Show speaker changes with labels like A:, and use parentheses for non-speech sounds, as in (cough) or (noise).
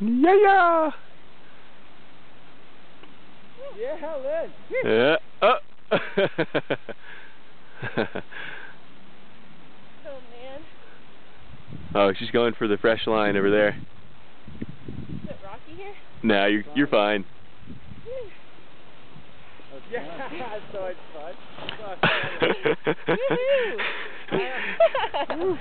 A: Yeah, yeah.
B: Yeah,
A: Yeah. (laughs) Oh.
C: Oh man.
A: oh, she's going for the fresh line over there.
C: Is it rocky here?
A: Nah, you're you're fine. (laughs)
B: Yeah, so it's fun. (laughs)
C: Woohoo!